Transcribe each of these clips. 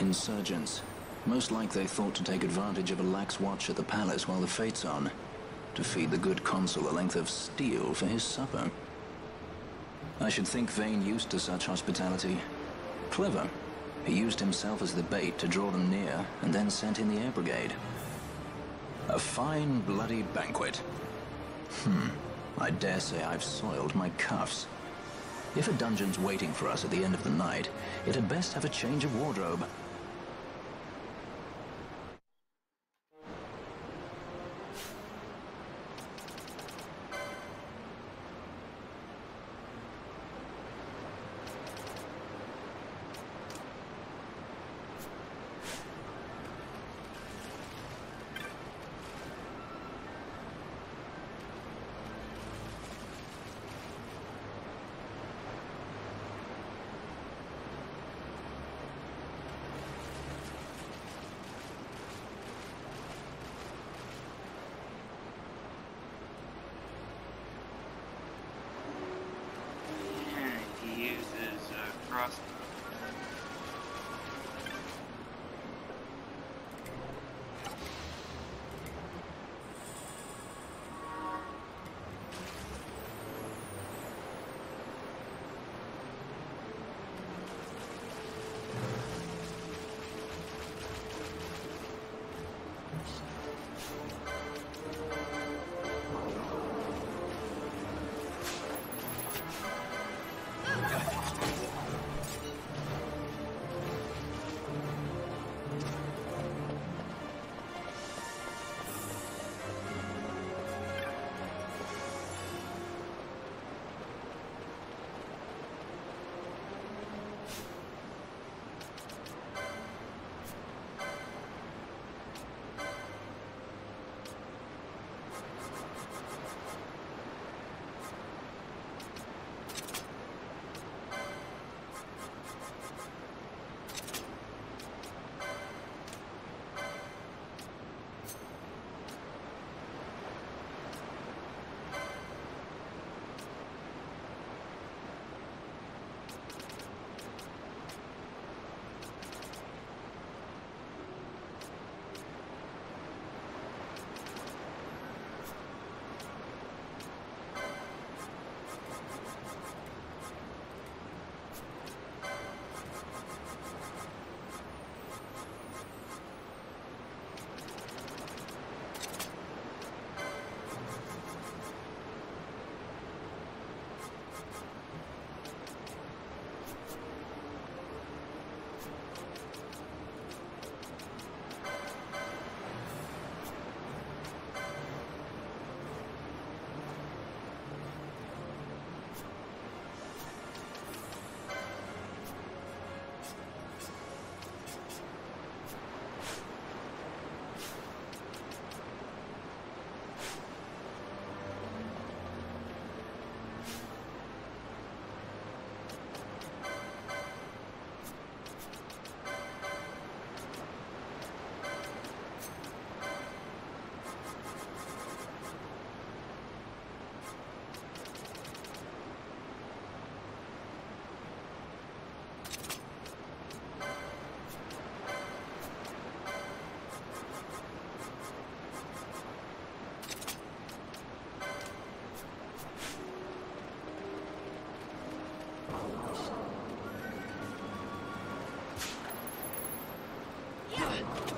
Insurgents. Most like they thought to take advantage of a lax watch at the palace while the fete's on. To feed the good consul a length of steel for his supper. I should think Vayne used to such hospitality. Clever. He used himself as the bait to draw them near, and then sent in the air brigade. A fine bloody banquet. Hmm. I dare say I've soiled my cuffs. If a dungeon's waiting for us at the end of the night, it had best have a change of wardrobe. 们。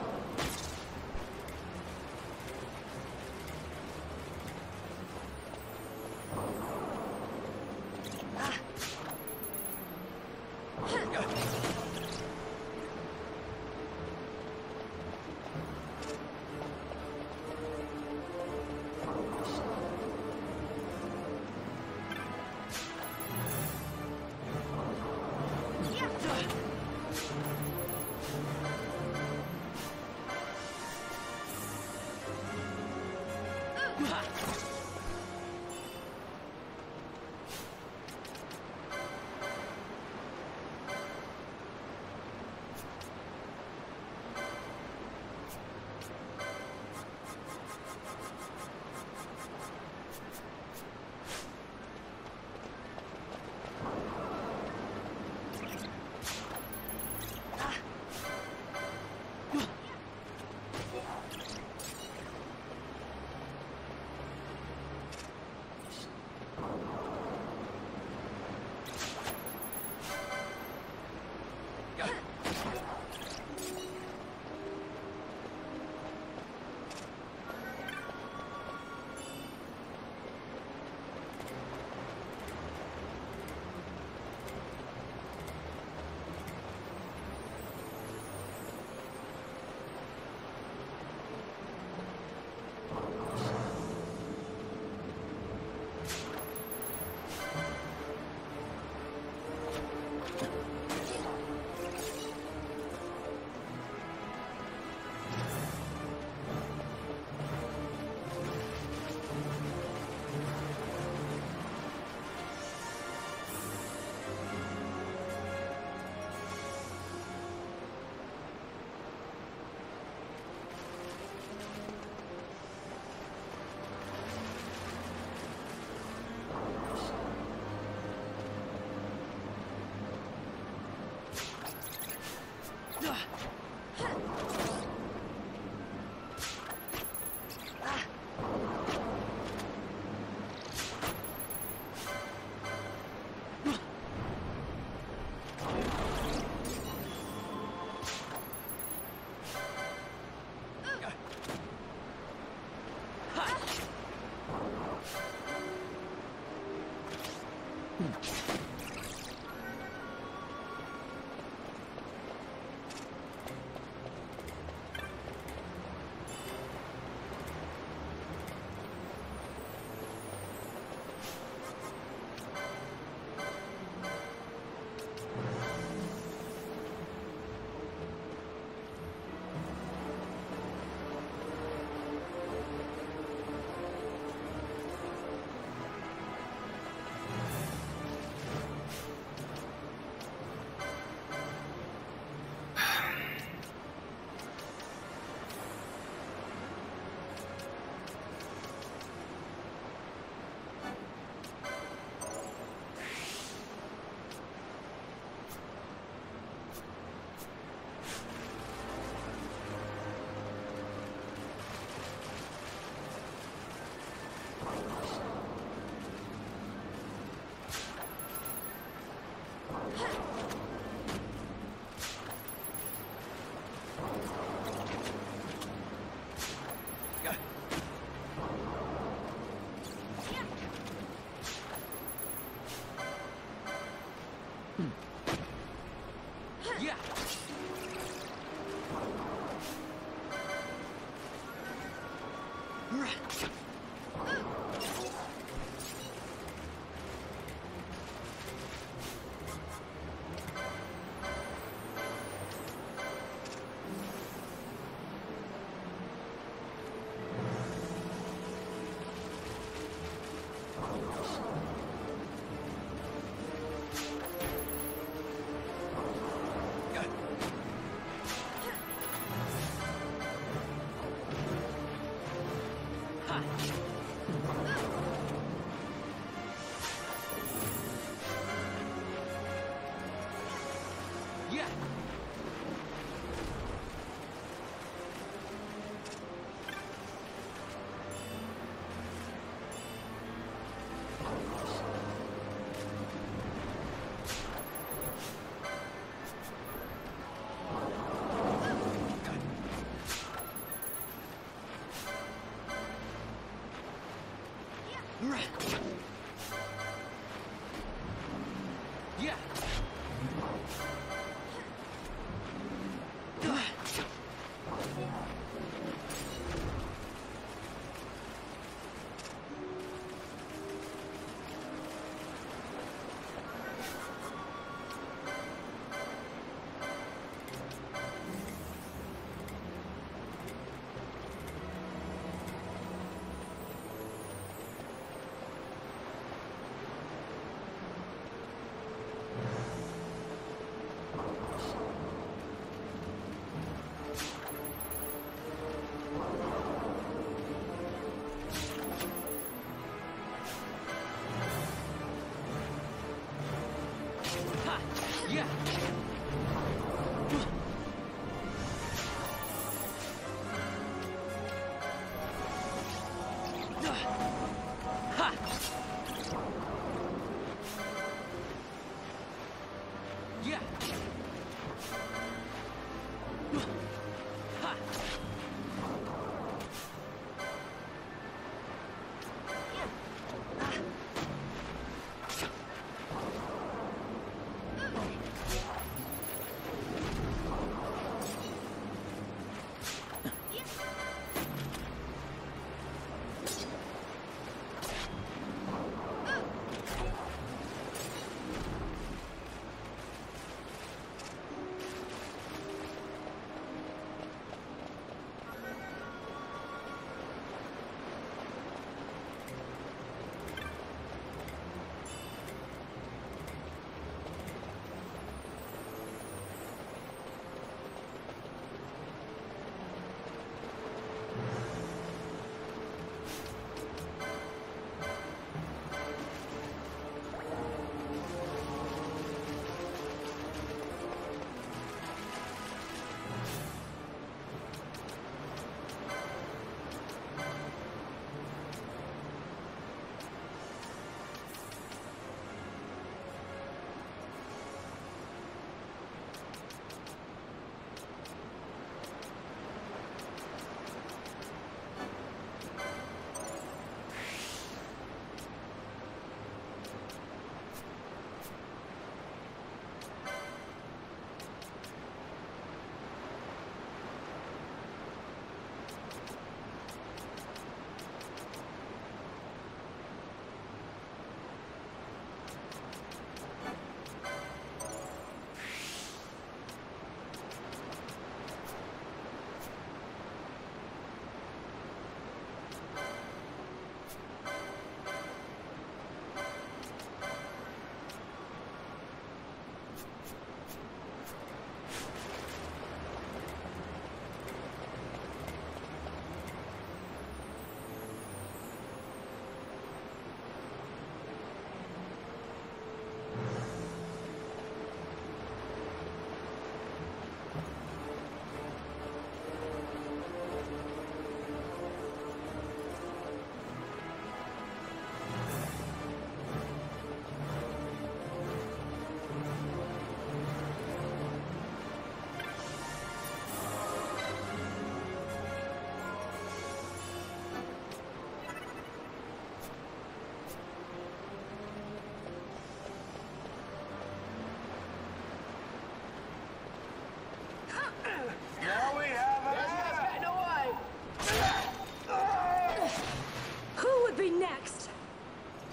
All right.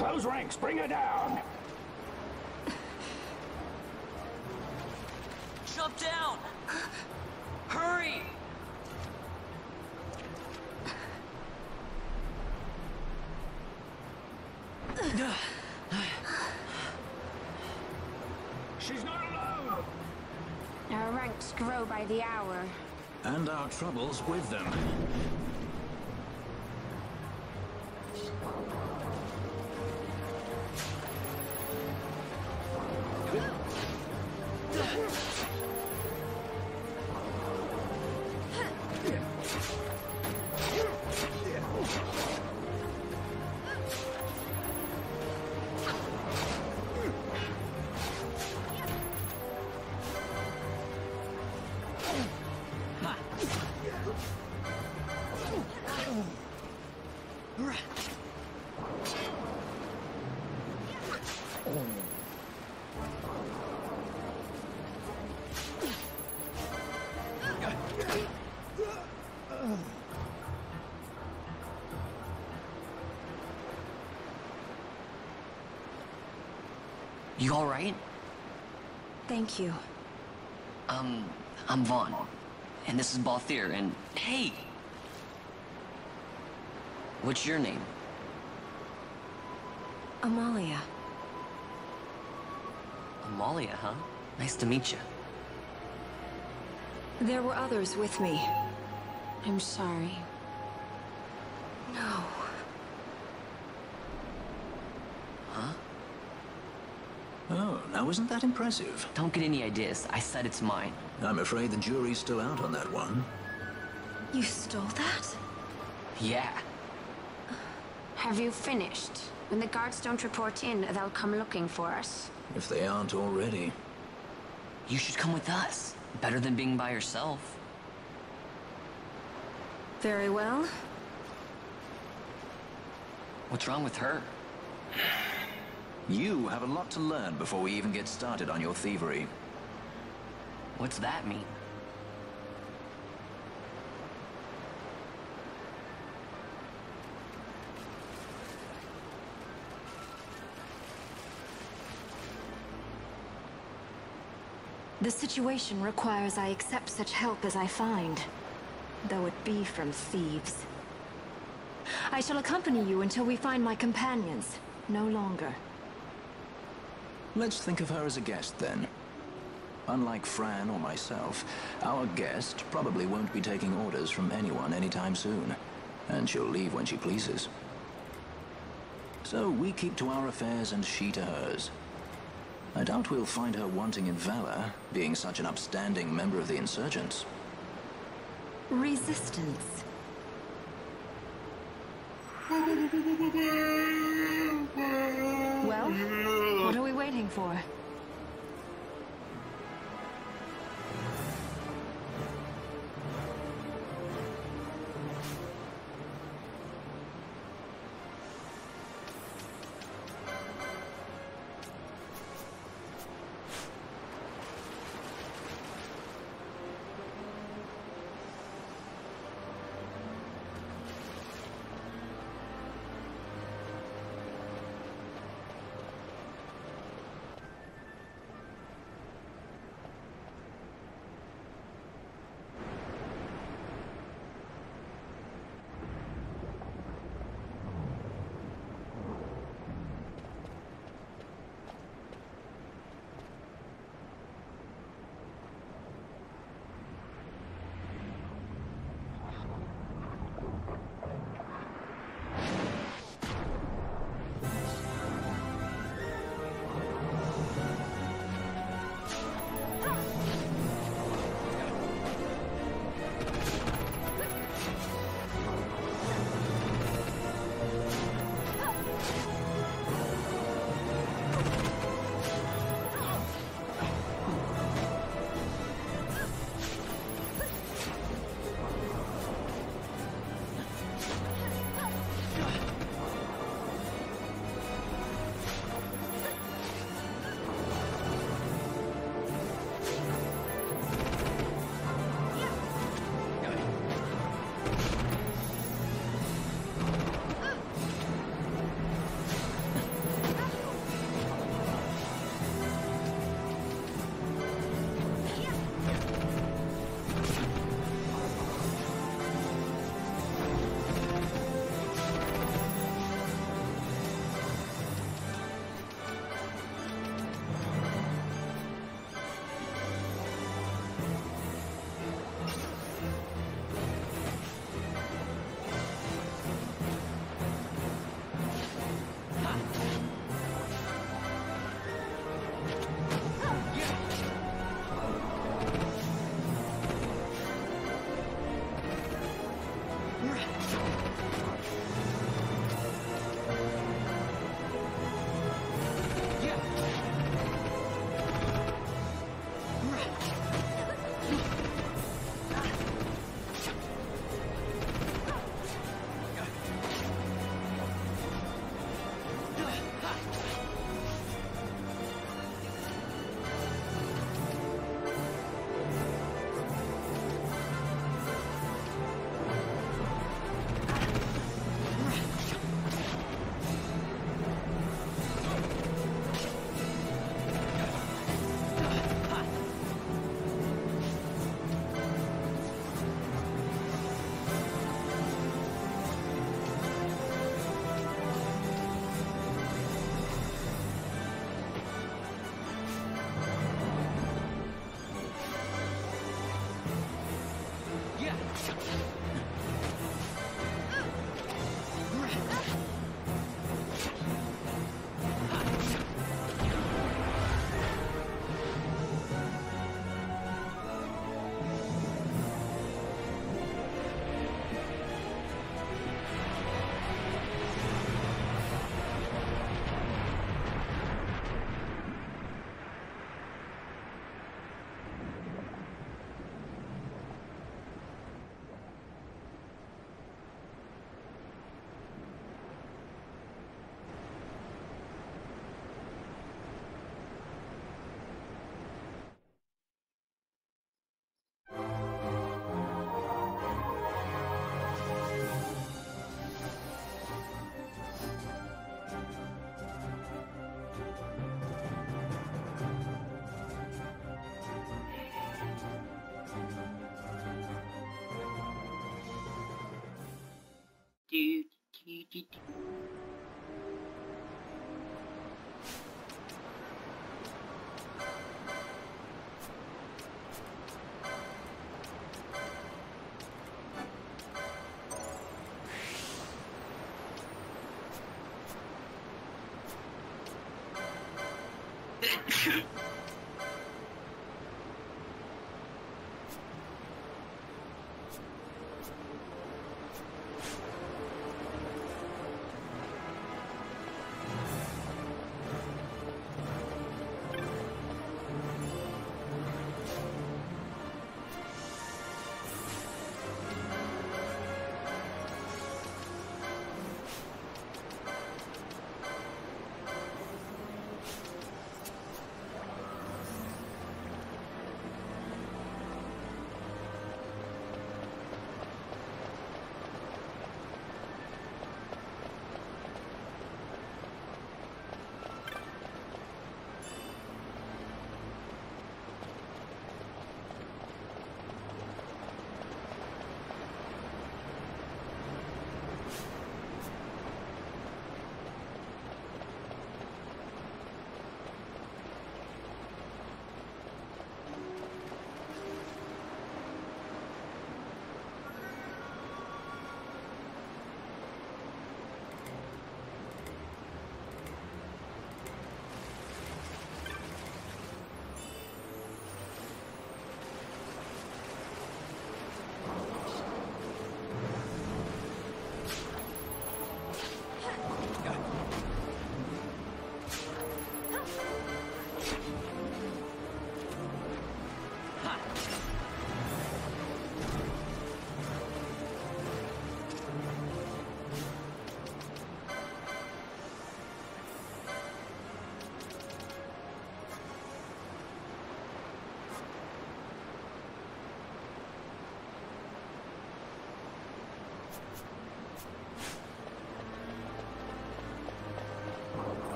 Close ranks, bring her down! Jump down! Hurry! She's not alone! Our ranks grow by the hour. And our troubles with them. You alright? Thank you. Um, I'm Vaan. And this is Balthier, and hey! What's your name? Amalia. Amalia, huh? Nice to meet you. There were others with me. I'm sorry. No. Now isn't that impressive? Don't get any ideas. I said it's mine. I'm afraid the jury's still out on that one. You stole that? Yeah. Have you finished? When the guards don't report in, they'll come looking for us. If they aren't already. You should come with us. Better than being by yourself. Very well. What's wrong with her? You have a lot to learn before we even get started on your thievery. What's that mean? The situation requires I accept such help as I find, though it be from thieves. I shall accompany you until we find my companions, no longer. Let's think of her as a guest then. Unlike Fran or myself, our guest probably won't be taking orders from anyone anytime soon, and she'll leave when she pleases. So we keep to our affairs and she to hers. I doubt we'll find her wanting in valor, being such an upstanding member of the insurgents. Resistance. What are we waiting for? Gitu.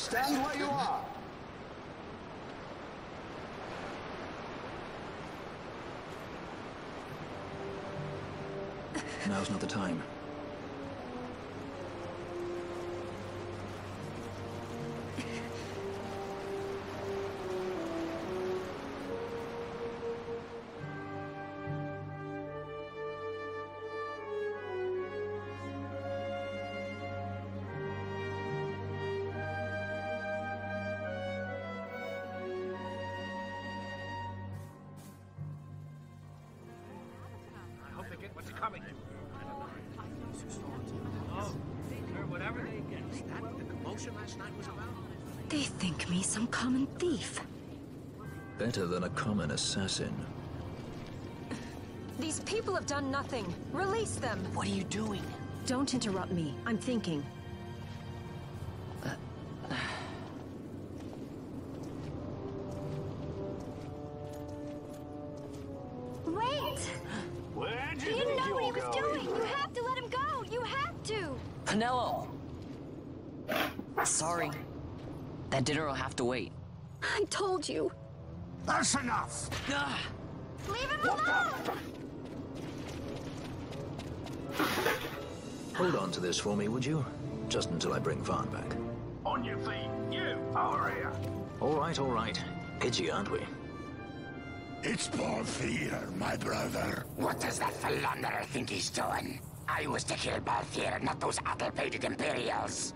Stand where you are. Now's not the time. Coming. Oh, whatever they get. Is that what the commotion last night was about? They think me some common thief. Better than a common assassin. These people have done nothing. Release them. What are you doing? Don't interrupt me. I'm thinking. That's enough. Ah! Leave him alone! Hold on to this for me, would you? Just until I bring Vaan back. On your feet. You, over here. All right, all right. Itchy, aren't we? It's Balthier, my brother. What does that philanderer think he's doing? I was to kill Balthier, not those addle-pated Imperials.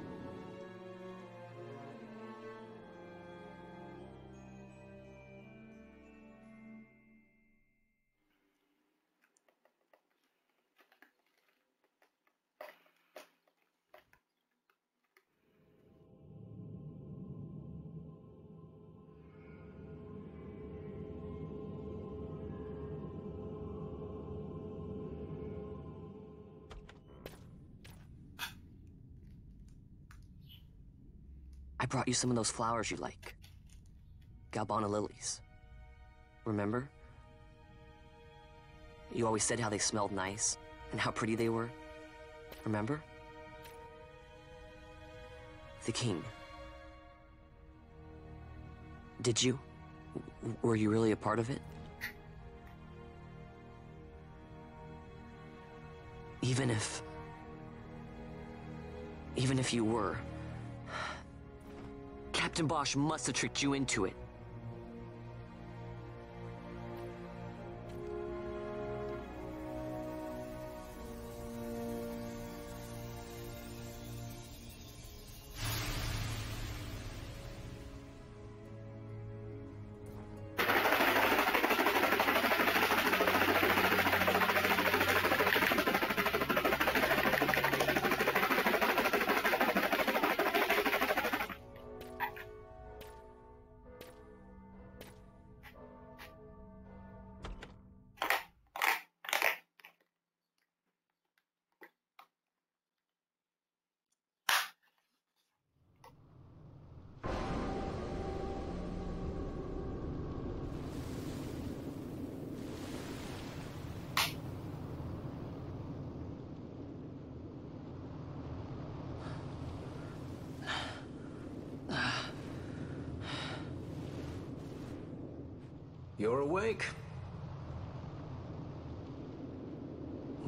You some of those flowers you like. Galbana lilies. Remember? You always said how they smelled nice and how pretty they were. Remember? The king. Did you? Were you really a part of it? Even if. Even if you were. Captain Basch must have tricked you into it. You're awake.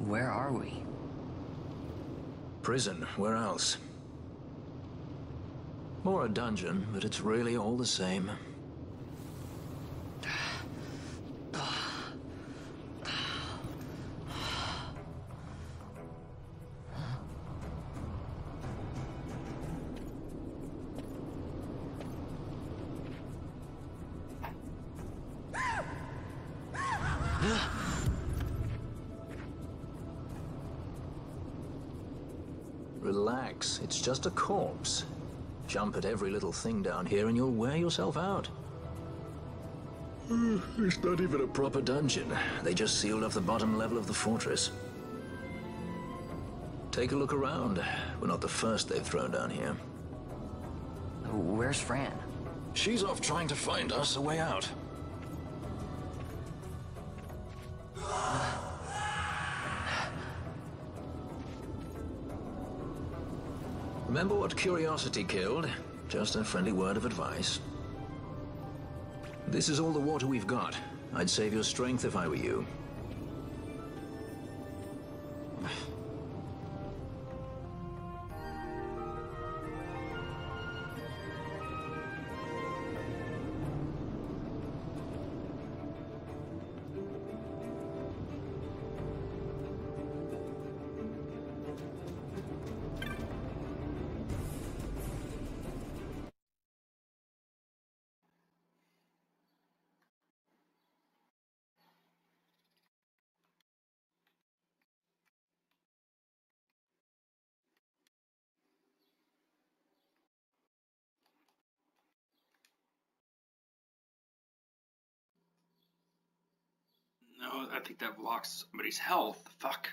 Where are we? Prison, where else? More a dungeon, but it's really all the same. Just a corpse. Jump at every little thing down here and you'll wear yourself out. Hmm, it's not even a proper dungeon. They just sealed off the bottom level of the fortress. Take a look around. We're not the first they've thrown down here. Where's Fran? She's off trying to find us a way out. Remember what curiosity killed? Just a friendly word of advice. This is all the water we've got. I'd save your strength if I were you. That blocks somebody's health. Fuck.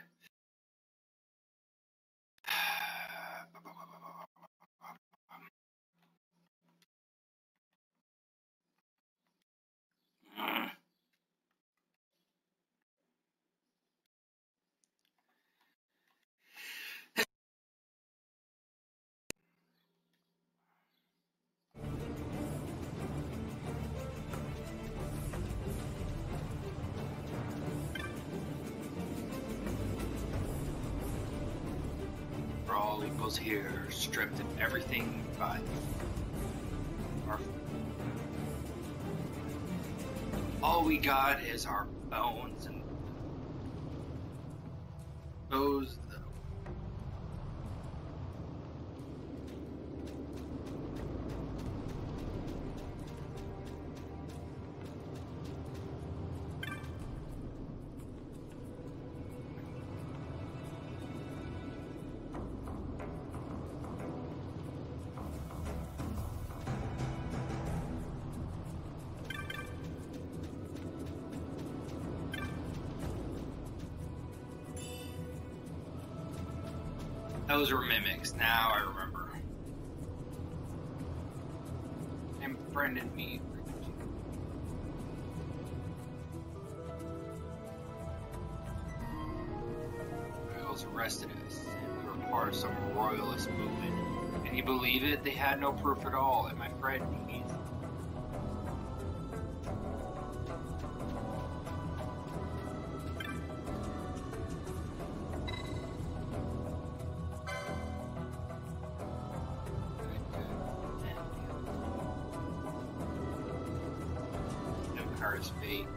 Here, stripped of everything but our. All we got is our bones and. Those Now I remember. And Brendan me. Royals arrested us, and we were part of some royalist movement. Can you believe it? They had no proof at all, Empire's fate.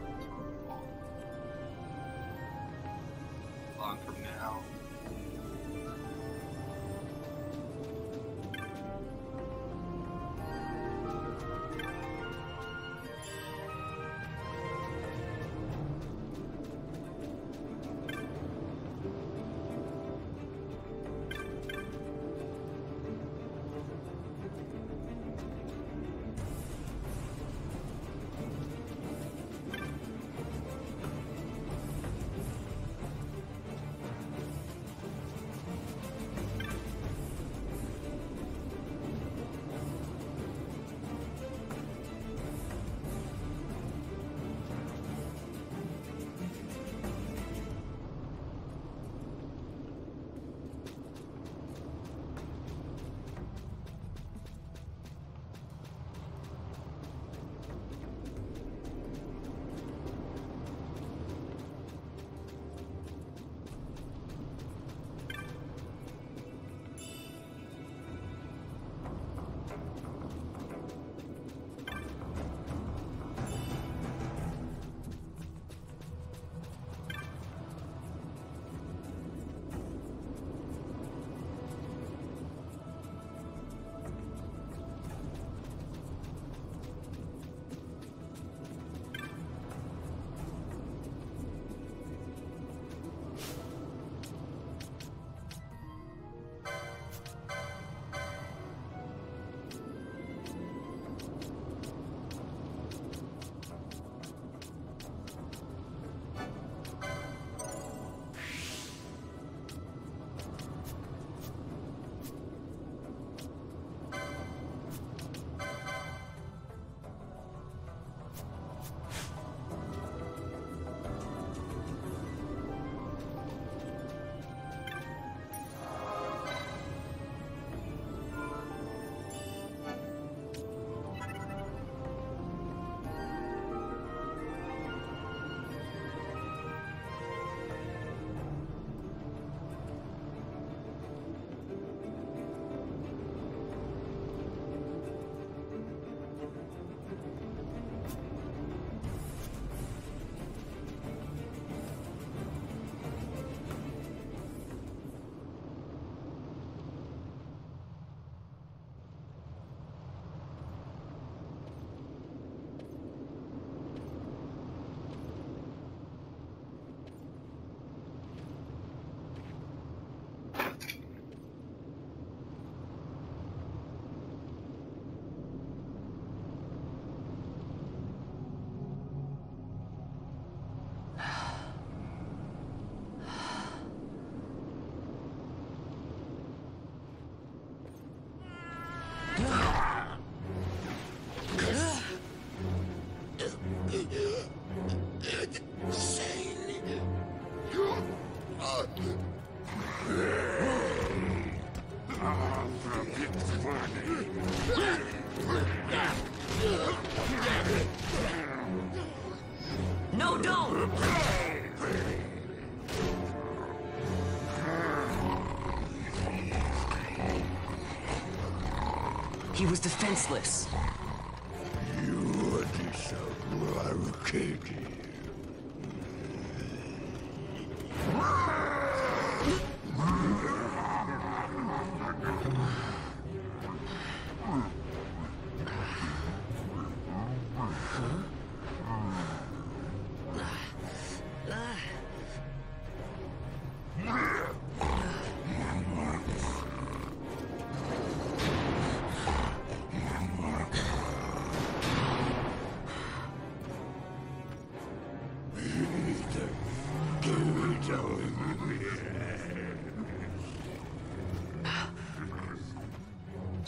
Was defenseless.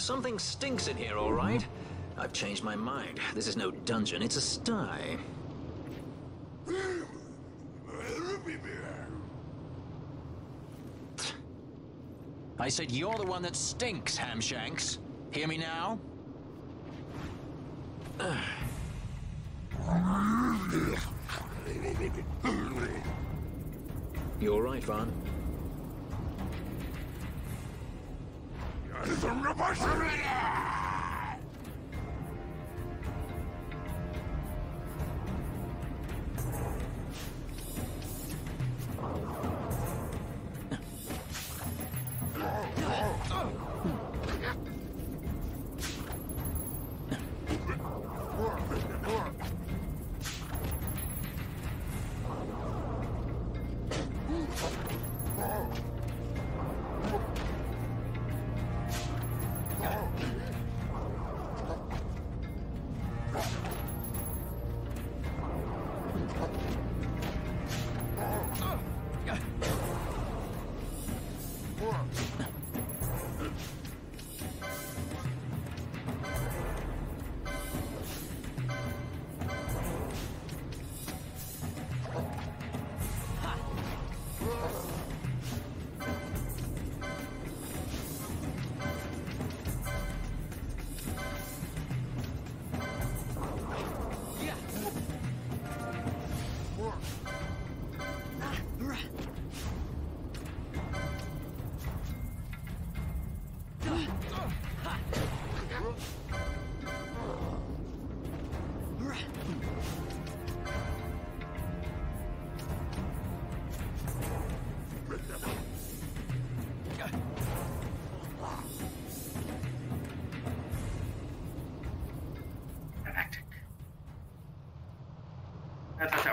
Something stinks in here, all right? I've changed my mind. This is no dungeon, it's a sty. I said you're the one that stinks, Hamshanks. Hear me now? You all right, Vaan? Tactic.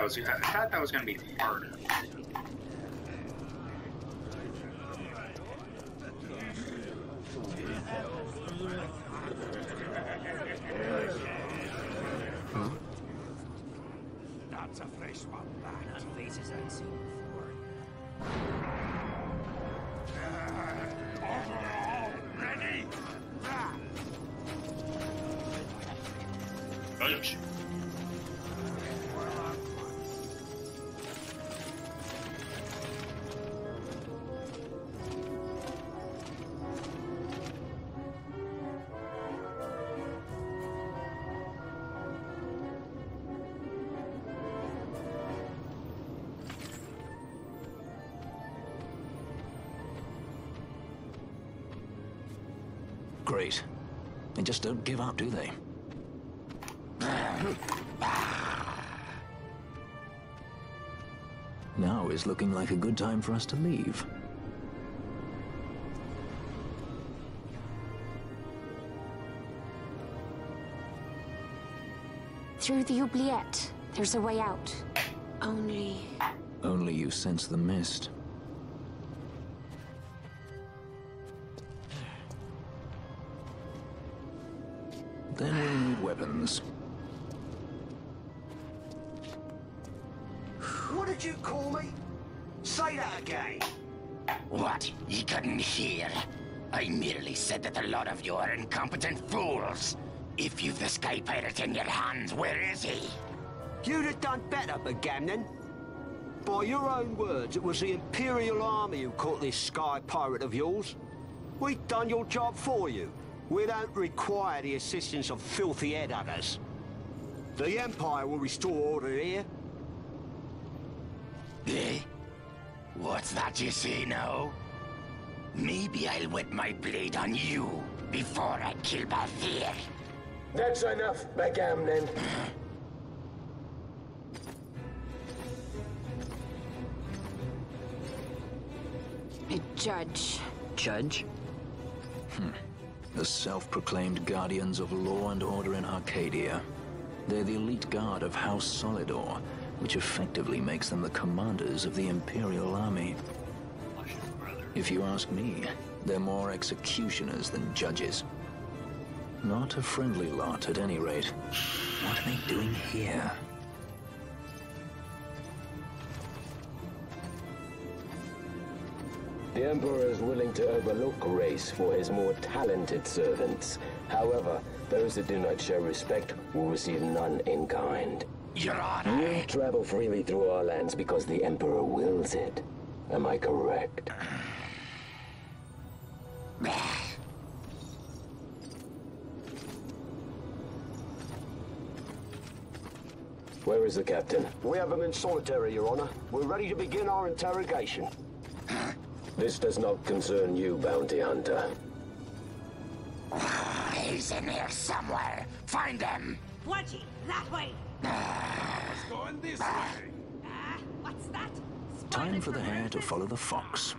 Was I thought that was gonna be harder. Just don't give up, do they? Now is looking like a good time for us to leave. Through the oubliette, there's a way out. Only... Only you sense the mist. Couldn't hear? I merely said that a lot of you are incompetent fools. If you've the Sky Pirate in your hands, where is he? You'd have done better, Bagamnan. By your own words, it was the Imperial Army who caught this Sky Pirate of yours. We've done your job for you. We don't require the assistance of filthy headhunters. The Empire will restore order here. Eh? What's that you see now? Maybe I'll wet my blade on you before I kill Balthier. That's enough, Bagamnan. A judge. Judge? Hmm. The self-proclaimed guardians of law and order in Archadia. They're the elite guard of House Solidor, which effectively makes them the commanders of the Imperial Army. Luscious brother. If you ask me, they're more executioners than judges. Not a friendly lot, at any rate. What are they doing here? The Emperor is willing to overlook race for his more talented servants. However, those that do not show respect will receive none in kind. Your Honor. You travel freely through our lands because the Emperor wills it. Am I correct? Where is the captain? We have him in solitary, Your Honor. We're ready to begin our interrogation. This does not concern you, bounty hunter. Ah, he's in here somewhere. Find him. Wedgie, that way! Ah. He's Going this ah. way. Ah, what's that? Time for the hare to follow the fox.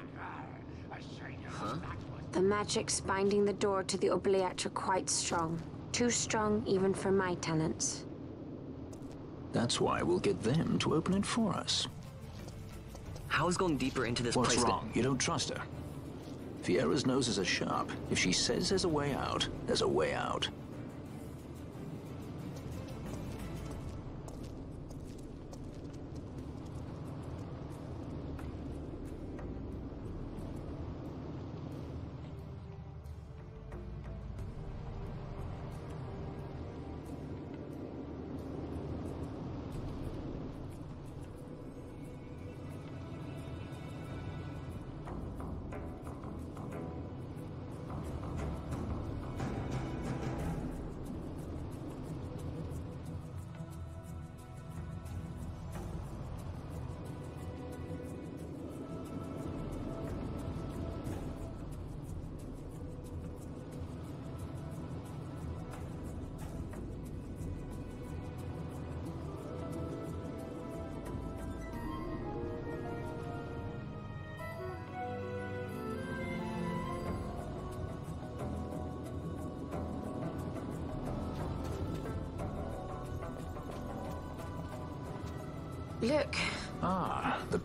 The magics binding the door to the oubliette are quite strong. Too strong even for my tenants. That's why we'll get them to open it for us. How is going deeper into this What's place gonna- wrong? You don't trust her? Viera's noses are sharp. If she says there's a way out, there's a way out.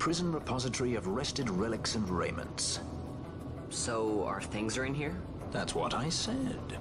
Prison repository of rested relics and raiments. So, our things are in here? That's what I said.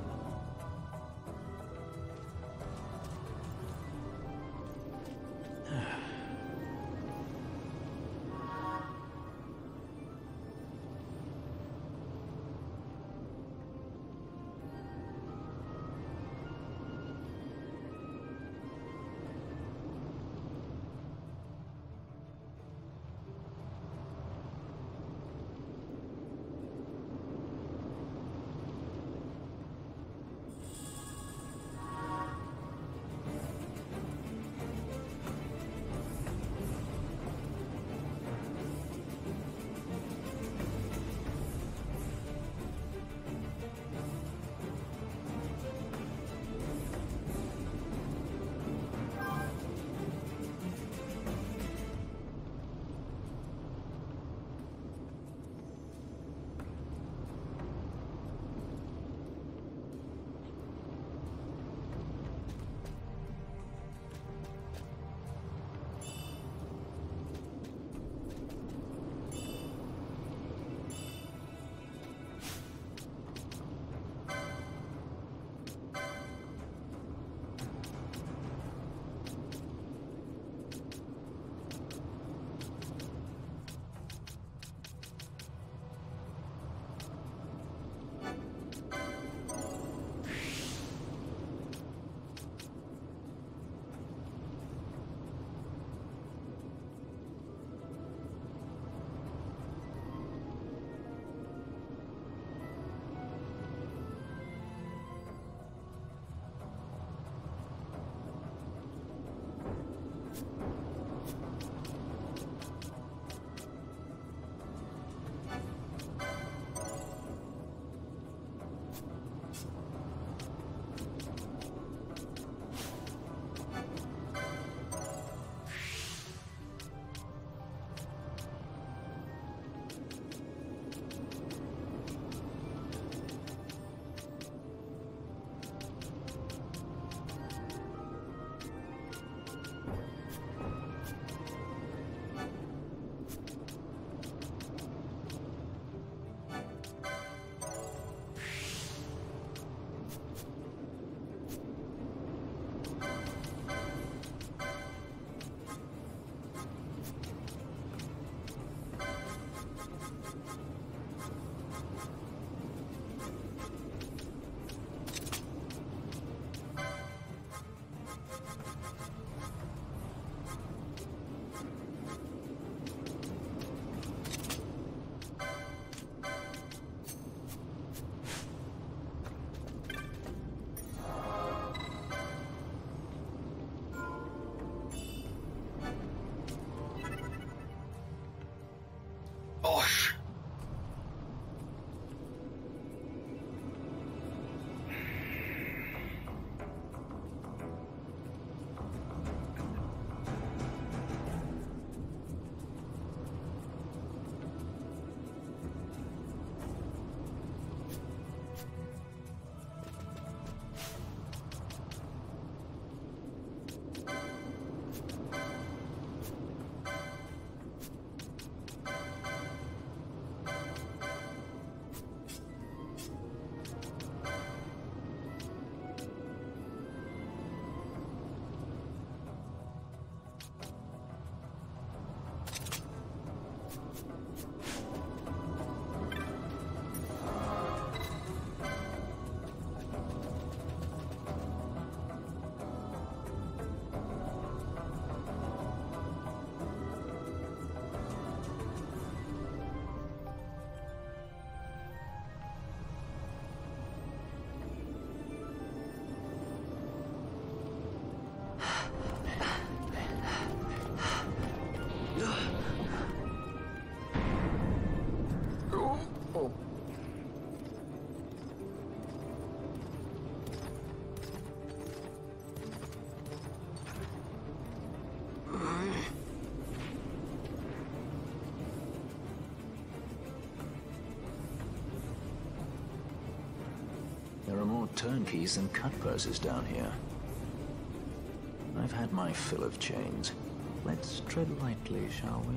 Turnkeys than cutpurses down here. I've had my fill of chains. Let's tread lightly, shall we?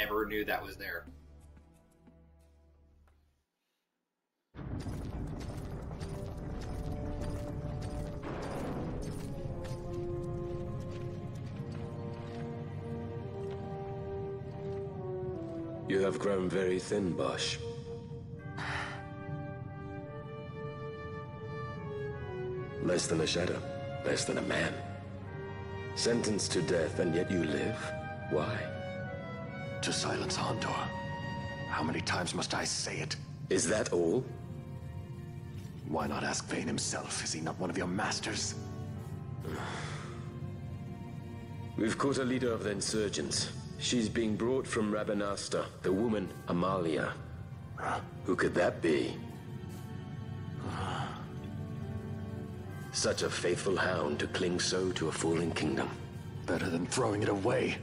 Never knew that was there. You have grown very thin, Basch. Less than a shadow, less than a man. Sentenced to death, and yet you live? Why? To silence Ondore. How many times must I say it? Is that all? Why not ask Vayne himself? Is he not one of your masters? We've caught a leader of the insurgents. She's being brought from Rabanastre, the woman, Amalia. Who could that be? Such a faithful hound to cling so to a fallen kingdom. Better than throwing it away.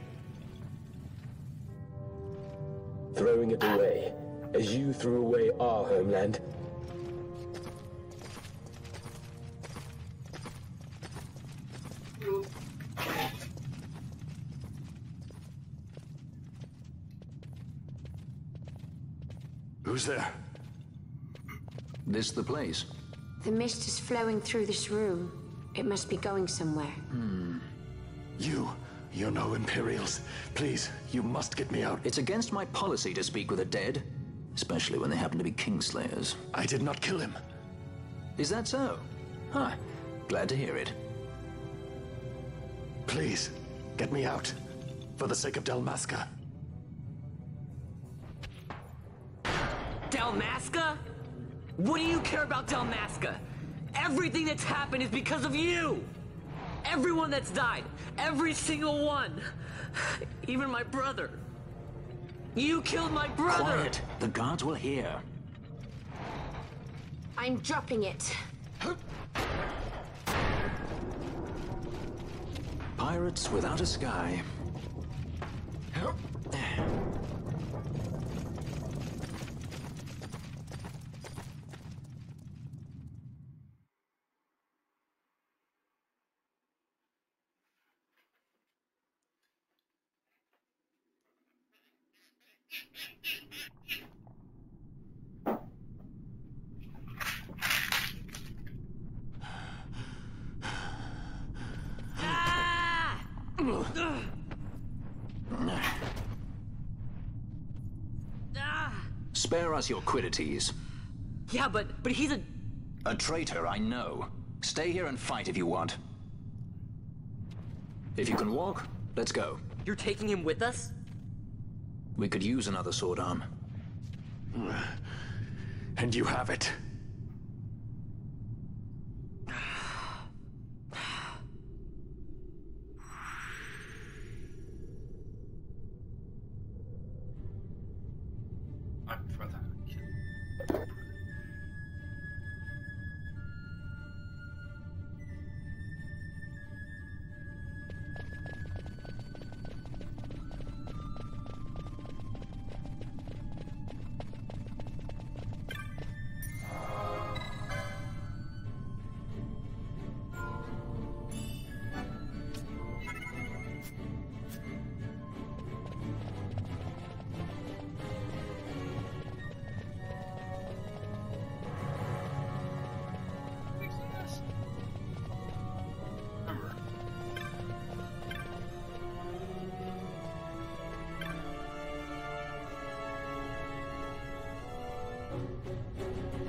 As you threw away our homeland. Who's there? This the place? The mist is flowing through this room. It must be going somewhere. Hmm. You. You're no Imperials. Please, you must get me out. It's against my policy to speak with the dead, especially when they happen to be Kingslayers. I did not kill him. Is that so? Huh. Glad to hear it. Please, get me out. For the sake of Dalmasca. Dalmasca? What do you care about Dalmasca? Everything that's happened is because of you! Everyone that's died, every single one, even my brother. You killed my brother! Quiet. The guards will hear. I'm dropping it. Pirates without a sky. Us your quiddities. Yeah, but but he's a A traitor, I know. Stay here and fight if you want. If you can walk, let's go. You're taking him with us? We could use another sword arm. And you have it. うん。